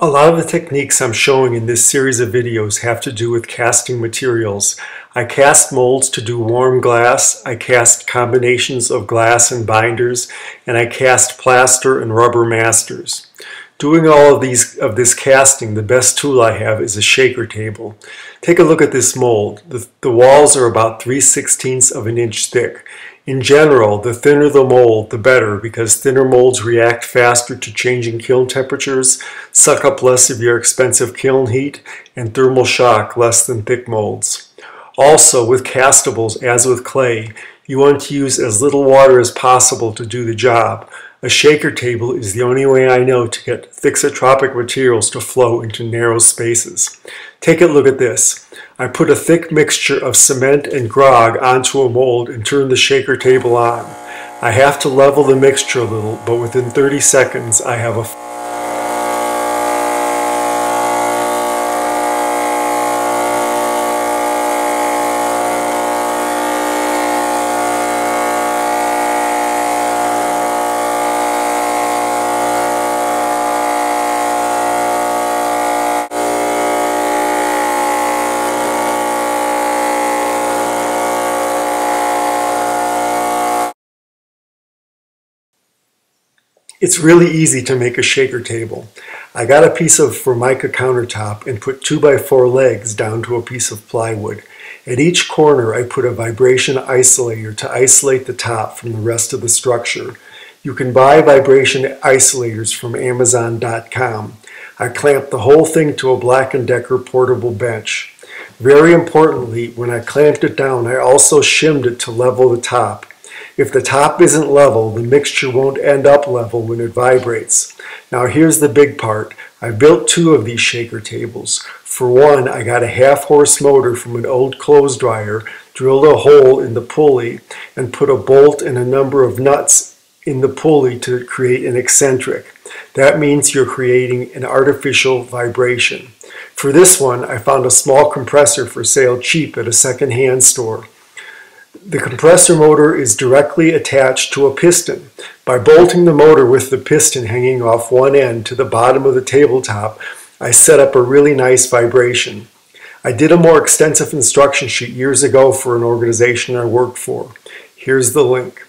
A lot of the techniques I'm showing in this series of videos have to do with casting materials. I cast molds to do warm glass, I cast combinations of glass and binders, and I cast plaster and rubber masters. Doing all of these of this casting, the best tool I have is a shaker table. Take a look at this mold. The, the walls are about 3 16ths of an inch thick. In general, the thinner the mold, the better, because thinner molds react faster to changing kiln temperatures, suck up less of your expensive kiln heat, and thermal shock less than thick molds. Also, with castables, as with clay, you want to use as little water as possible to do the job. A shaker table is the only way I know to get thixotropic materials to flow into narrow spaces. Take a look at this. I put a thick mixture of cement and grog onto a mold and turn the shaker table on. I have to level the mixture a little, but within 30 seconds I have a It's really easy to make a shaker table. I got a piece of Formica countertop and put 2x4 legs down to a piece of plywood. At each corner I put a vibration isolator to isolate the top from the rest of the structure. You can buy vibration isolators from Amazon.com. I clamped the whole thing to a Black & Decker portable bench. Very importantly, when I clamped it down, I also shimmed it to level the top. If the top isn't level, the mixture won't end up level when it vibrates. Now here's the big part. I built two of these shaker tables. For one, I got a half horse motor from an old clothes dryer, drilled a hole in the pulley, and put a bolt and a number of nuts in the pulley to create an eccentric. That means you're creating an artificial vibration. For this one, I found a small compressor for sale cheap at a second-hand store. The compressor motor is directly attached to a piston. By bolting the motor with the piston hanging off one end to the bottom of the tabletop, I set up a really nice vibration. I did a more extensive instruction sheet years ago for an organization I worked for. Here's the link.